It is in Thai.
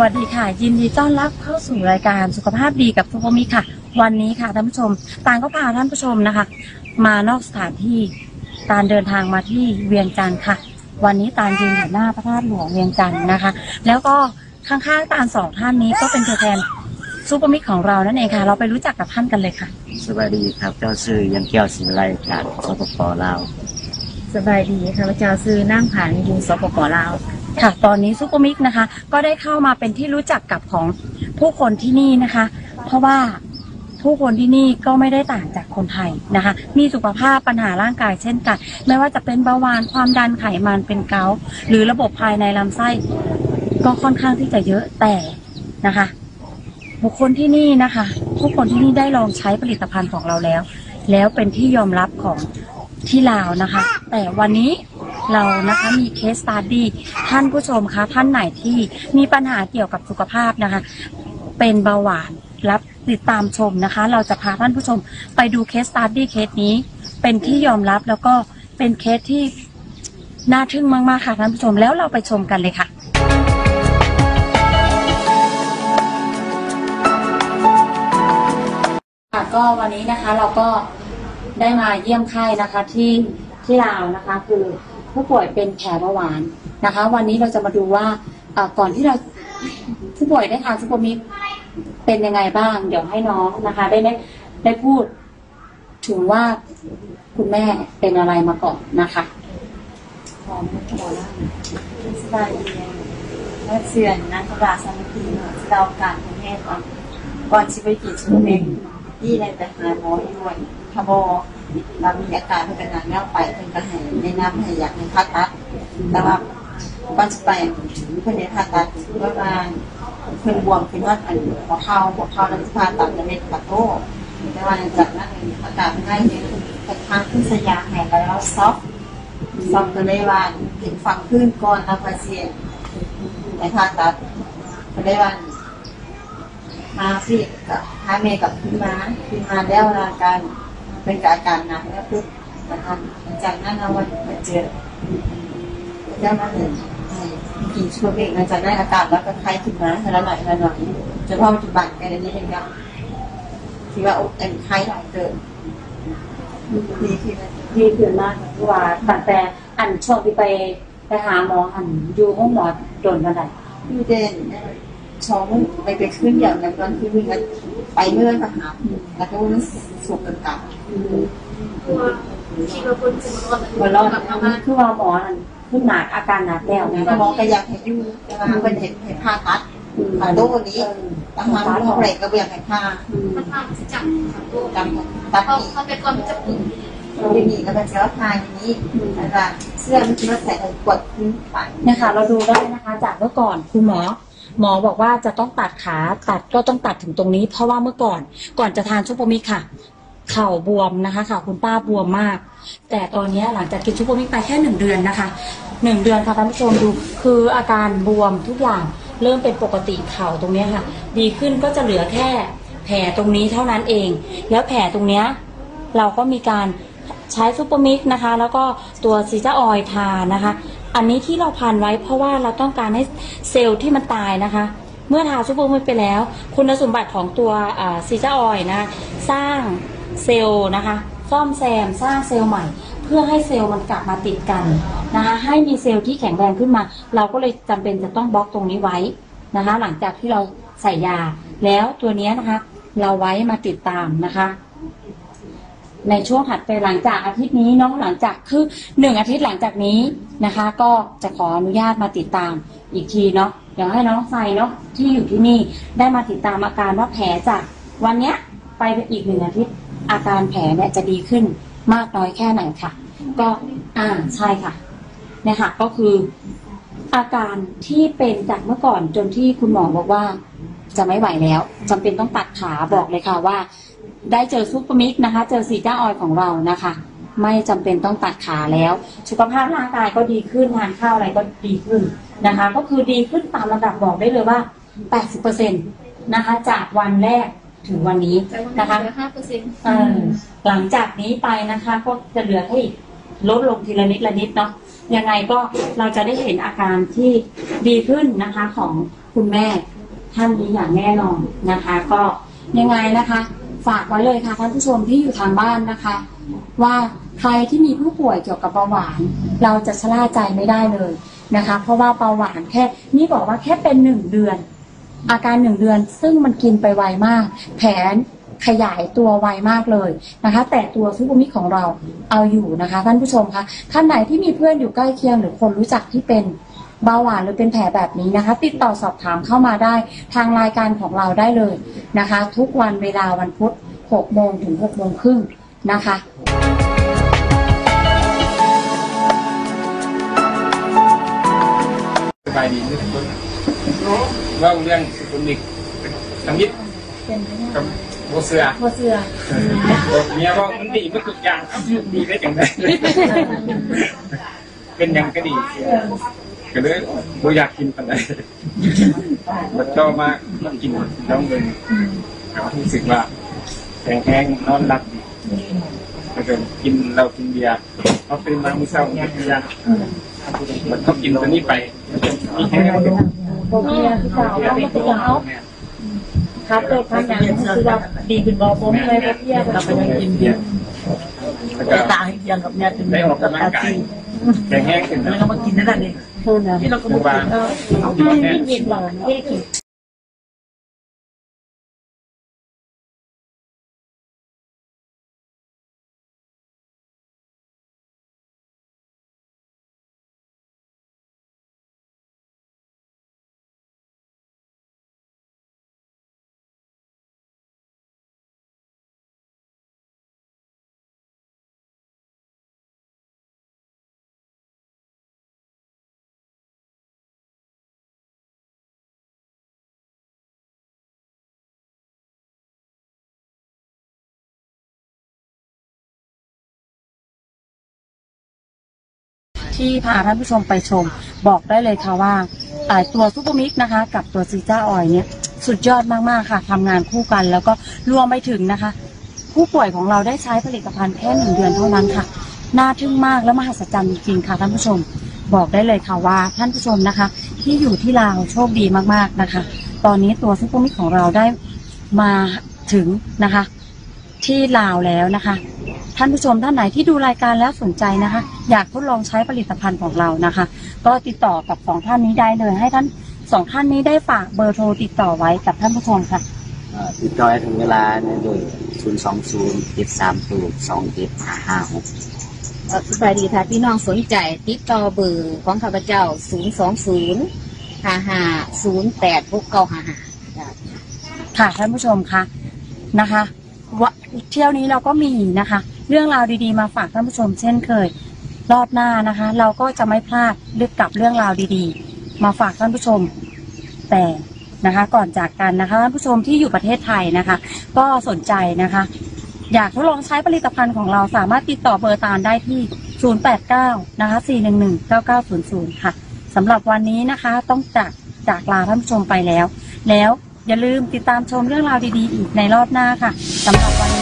วัสดีค่ะ ยินดีต้อนรับเข้าสู่รายการสุขภาพดีกับทุกมิค่ะ วันนี้ค่ะท่านผู้ชมตาลก็พาท่านผู้ชมนะคะ มานอกสถานที่ตาลเดินทางมาที่เวียงจันทน์ค่ะ วันนี้ตาลยืนอยู่หน้าพระธาตุหลวงเวียงจันทน์นะคะ แล้วก็ข้างๆตาลสองท่านนี้ก็เป็นตัวแทน SuperMix ของเรานั่นเองค่ะ เราไปรู้จักกับท่านกันเลยค่ะ สวัสดีครับเจ้าชื่อยังเกี้ยวสิวิไลจากสปปลาวสบายดีค่ะข้าพเจ้าซื่อนั่งผ่านอยู่สปปลาว ค่ะ ตอนนี้ SuperMix นะคะ ก็ได้เข้ามาเป็นที่รู้จักกับของผู้คนที่นี่นะคะ เพราะว่าผู้คนที่นี่ก็ไม่ได้ต่างจากคนไทยนะคะ มีสุขภาพปัญหาร่างกายเช่นกัน ไม่ว่าจะเป็นเบาหวานความดันไขมันเป็นเกาต์หรือระบบภายในลำไส้ก็ค่อนข้างที่จะเยอะแต่นะคะ บุคคลที่นี่นะคะ ผู้คนที่นี่ได้ลองใช้ผลิตภัณฑ์ของเราแล้ว แล้วเป็นที่ยอมรับของที่ลาวนะคะ แต่วันนี้ เรานะคะมีเคส e ต u d ดี้ท่านผู้ชมคะท่านไหนที่มีปัญหาเกี่ยวกับสุขภาพนะคะ เป็นเบาหวานรับติดตามชมนะคะ เราจะพาท่านผู้ชมไปดู case study เคสนี้ เป็นที่ยอมรับแล้วก็เป็นเคสที่น่าทึ่งมากๆค่ะท่านผู้ชมแล้วเราไปชมกันเลยค่ะค่ะก็วันนี้นะคะเราก็ได้มาเยี่ยมไข้นะคะที่ที่ลาวนะคะ คือ ผู้ป่วยเป็นแผลเบาหวานนะคะ วันนี้เราจะมาดูว่าก่อนที่เราผู้ป่วยได้ทาน SuperMix เป็นยังไงบ้าง เดี๋ยวให้น้องนะคะ ได้ได้ได้พูดถึงว่าคุณแม่เป็นอะไรมาก่อนนะคะหอมหัวล่างสบายดีและเสื่อนนักราสามัคคีเราการประเทศก่อนก่อนชีวิตกี่ชั่วโมงที่ได้ไปหาหมอด้วยทบ เรามีอาการเป็นนักแล้วไปเป็นกระแหายในน้ำให้อยากให้ผ่าตัดแต่ว่าก่อนจะไปเพื่อนในผ่าตัดประมาเพิ่นบวมขึ้นว่าอันหัวเท้าหัวเท้าแล้วผ่าตัดจะเป็นกระโต้แต่ว่าจากนั้นอาการง่ายเนี่ยไปทางขึ้นสยามแห่งแล้วซอฟซอกก็เลยว่าเห็นฟังขึ้นก่อนนะพาเซียนในผ่าตัดก็เลยว่ามาสิกับหาเมย์กับขึ้นมาขึ้นมาแล้วอาการ เป็นอาการหนักแล้วปุ๊บนะคะจากนั้นเราวันมาเจอเจ้ามาหนึ่งกินชั่วเองหลังจากนั้นอาการแล้วก็ไข้ขึ้นมาแล้วหน่อยแล้วหน่อยจนพอปัจจุบันแค่นี้เองครับที่ว่าเอ็นไข้ายหลายเกินดีขึ้นดีขึ้นมากค่ะที่ว่าตั้งแต่อันช่วงที่ไปไปหาหมออันอยู่ห้องหมอโดนกันไหนพี่เด่น ช้องไปไปขึ้นอย่างนั้นตอนที่วิ่งกันไปเมื่อก็หาแล้วก็มันสุกกันกลับคิดว่าคนจะรอดหัวเรอดคือว่าหมออันขึ้นหนักอาการหนักแล้วก็มอก็อยากให้ยู่แต่ว่าเป็นเห็นเห็นผ้าตัดผ่าโดนี้ตั้งมาลูกเบรกก็อยากให้ผ้ามันทำจะจับตัวจำตัดเขาเปก่อนมันจะปุ่นที่นี่ก็เป็นเสื้อผ้าอย่างนี้นะคะเสื้อมันจะมาใส่กดขึ้นไปนี่ยค่ะเราดูได้นะคะ จากเมื่อก่อนคุณหมอ หมอบอกว่าจะต้องตัดขาตัดก็ต้องตัดถึงตรงนี้ เพราะว่าเมื่อก่อนก่อนจะทานชุปโปมิกค่ะ เข่าบวมนะคะเข่าคุณป้าบวมมาก แต่ตอนนี้หลังจากกินชุปโปมิกไปแค่หนึ่งเดือนนะคะหนึ่งเดือนค่ะท่านผู้ชมดูคืออาการบวมทุกอย่างเริ่มเป็นปกติเข่าตรงนี้ค่ะ ดีขึ้นก็จะเหลือแค่แผลตรงนี้เท่านั้นเอง แล้วแผลตรงนี้เราก็มีการใช้ SuperMix นะคะ แล้วก็ตัวซีจ้าออยล์ทานะคะ อันนี้ที่เราพันไว้เพราะว่าเราต้องการให้เซลล์ที่มันตายนะคะ เมื่อทา SuperMix ไปแล้ว คุณสมบัติของตัวซีจ้าออยล์นะคะสร้างเซลล์นะคะ ซ่อมแซมสร้างเซลล์ใหม่ เพื่อให้เซลล์มันกลับมาติดกันนะคะให้มีเซลล์ที่แข็งแรงขึ้นมา เราก็เลยจำเป็นจะต้องบล็อกตรงนี้ไว้นะคะ หลังจากที่เราใส่ยาแล้วตัวนี้นะคะ เราไว้มาติดตามนะคะ ในช่วงถัดไปหลังจากอาทิตย์นี้เนาะหลังจากคือหนึ่งอาทิตย์หลังจากนี้นะคะ ก็จะขออนุญาตมาติดตามอีกทีเนาะเดี๋ยวให้น้องไซเนาะที่อยู่ที่นี่ได้มาติดตามอาการว่าแผลจากวันเนี้ยไปอีกหนึ่งอาทิตย์อาการแผลเนี่ยจะดีขึ้นมากน้อยแค่ไหนค่ะ ก็อ่าใช่ค่ะเนี่ยค่ะก็คืออาการที่เป็นจากเมื่อก่อนจนที่คุณหมอบอกว่า จะไม่ไหวแล้วจำเป็นต้องตัดขาบอกเลยค่ะว่า ได้เจอซุปเปอร์มิกนะคะ เจอซีจ้าออยของเรานะคะ ไม่จำเป็นต้องตัดขาแล้ว สุขภาพร่างกายก็ดีขึ้นทานข้าวอะไรก็ดีขึ้นนะคะ ก็คือดีขึ้นตามระดับบอกได้เลยว่า 80%นะคะ จากวันแรกถึงวันนี้แต่วันนะคะนี้ห้าเปอร์เซ็นต์เออหลังจากนี้ไปนะคะ ก็จะเหลือแค่อีกลดลงทีละนิดละนิดเนาะยังไงก็เราจะได้เห็นอาการที่ดีขึ้นนะคะของคุณแม่ท่านนี้อย่างแน่นอนนะคะ ก็ยังไงนะคะ ฝากไว้เลยค่ะท่านผู้ชมที่อยู่ทางบ้านนะคะ ว่าใครที่มีผู้ป่วยเกี่ยวกับเบาหวาน เราจะชะล่าใจไม่ได้เลยนะคะ เพราะว่าเบาหวานแค่นี่บอกว่าแค่เป็นหนึ่งเดือน อาการหนึ่งเดือนซึ่งมันกินไปไวมาก แผนขยายตัวไวมากเลยนะคะ แต่ตัวซูเปอร์มิของเราเอาอยู่นะคะ ท่านผู้ชมคะท่านไหนที่มีเพื่อนอยู่ใกล้เคียงหรือคนรู้จักที่เป็น เบาหวานหรือเป็นแผลแบบนี้นะคะ ติดต่อสอบถามเข้ามาได้ทางรายการของเราได้เลยนะคะ ทุกวันเวลาวันพุธ6โมงถึง6โมงครึ่งนะคะสบายดีที่สุดว่าเรื่องสุขุมวิทสมิทเป็นไหมเนี่ยกับโบเสือหัวเสือเมียบอกมันดีมันทุกอย่างเอ้าดีได้จังไงเป็นหยังก็ดี ก็เลยบ่อยากกินปันใดมันก็มาต้องกินต้องเงินรู้สึกว่าแข็งแรงนอนหลับดีแล้วก็กินเรากินเบียร์เขาตื่นมามื้อเช้ากินเบียร์มันต้องกินตัวนี้ไปมีแค่โบเบียคือสาวต้องมาติดเอาครับเกิดความอย่างนี้คือว่าดีขึ้นบอผมเลยโบเบียเราไปยังกินเบียร์แล้วก็ตายยังกับเนี่ยถึงได้ออกกำลังกาย แข็งแรงขึ้นแล้วนะก็มากินนั่นแหละนี่ที่เราก็คือว่าที่เย็นหวานที่กิน ที่พาท่านผู้ชมไปชม บอกได้เลยค่ะว่าตัว SuperMix นะคะ กับตัวซีจ้าออยเนี่ยสุดยอดมาก ๆ ค่ะทำงานคู่กันแล้วก็รวมไปถึงนะคะ ผู้ป่วยของเราได้ใช้ผลิตภัณฑ์แค่หนึ่งเดือนเท่านั้นค่ะ น่าทึ่งมากและมหัศจรรย์จริง ๆ ค่ะท่านผู้ชม บอกได้เลยค่ะว่าท่านผู้ชมนะคะ ที่อยู่ที่ลาวโชคดีมาก ๆ นะคะ ตอนนี้ตัว SuperMix ของเราได้มาถึงนะคะ ที่ลาวแล้วนะคะ ท่านผู้ชมท่านไหนที่ดูรายการแล้วสนใจนะคะ อยากทดลองใช้ผลิตภัณฑ์ของเรานะคะ ก็ติดต่อกับสองท่านนี้ได้เลย ให้ท่านสองท่านนี้ได้ฝากเบอร์โทรติดต่อไว้กับท่านผู้ชมค่ะเอ่อติดต่อได้ถึงเวลาเนี่ยโดย0 2 0 7 3 0 2 7 5 5 6เอ่อสบายดีค่ะพี่น้องสนใจติดต่อเบอร์ของข้าพเจ้า 0 2 0 5 5 0 8 6 9 5 5ค่ะท่านผู้ชมคะนะคะวะเที่ยวนี้เราก็มีนะคะ เรื่องราวดีๆมาฝากท่านผู้ชมเช่นเคย รอบหน้านะคะ เราก็จะไม่พลาดเลือกกับเรื่องราวดีๆ มาฝากท่านผู้ชม แต่นะคะก่อนจากกันนะคะท่านผู้ชมที่อยู่ประเทศไทยนะคะ ก็สนใจนะคะ อยากทดลองใช้ผลิตภัณฑ์ของเราสามารถติดต่อเบอร์ตามได้ที่ 089 นะคะ 411 9900 ค่ะสำหรับวันนี้นะคะต้องจากจากลาท่านผู้ชมไปแล้ว แล้วอย่าลืมติดตามชมเรื่องราวดีๆ อีกในรอบหน้าค่ะสำหรับวันนี้